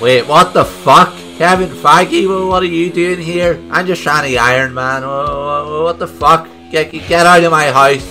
Wait, what the fuck? Kevin Feige, what are you doing here? I'm just trying Iron Man. What the fuck? Get, get out of my house.